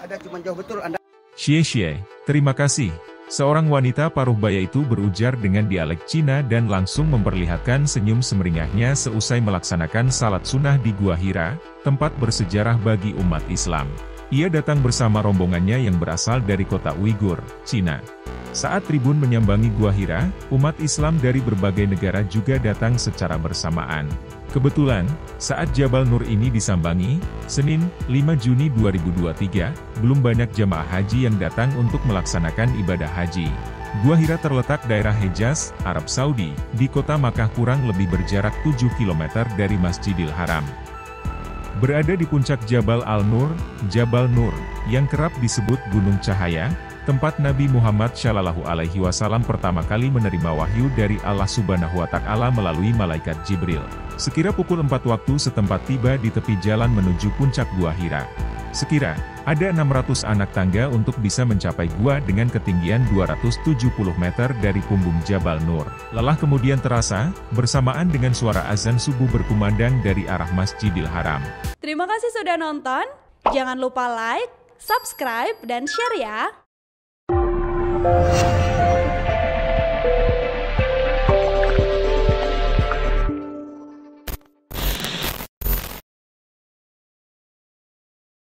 ada, cuma jauh betul Anda. Xie Xie, terima kasih. Seorang wanita paruh baya itu berujar dengan dialek Cina dan langsung memperlihatkan senyum semeringahnya seusai melaksanakan salat sunnah di Gua Hira, tempat bersejarah bagi umat Islam. Ia datang bersama rombongannya yang berasal dari kota Uighur, Cina. Saat tribun menyambangi Gua Hira, umat Islam dari berbagai negara juga datang secara bersamaan. Kebetulan, saat Jabal Nur ini disambangi, Senin, 5 Juni 2023, belum banyak jamaah haji yang datang untuk melaksanakan ibadah haji. Gua Hira terletak daerah Hejaz, Arab Saudi, di kota Makkah kurang lebih berjarak 7 km dari Masjidil Haram. Berada di puncak Jabal Al-Nur, Jabal Nur, yang kerap disebut Gunung Cahaya, tempat Nabi Muhammad Shallallahu Alaihi Wasallam pertama kali menerima wahyu dari Allah Subhanahu Wa Taala melalui malaikat Jibril. Sekira pukul 4 waktu setempat tiba di tepi jalan menuju puncak Gua Hira. Sekira, ada 600 anak tangga untuk bisa mencapai gua dengan ketinggian 270 meter dari punggung Jabal Nur. Lelah kemudian terasa, bersamaan dengan suara azan subuh berkumandang dari arah Masjidil Haram. Terima kasih sudah nonton. Jangan lupa like, subscribe, dan share ya. Thank you.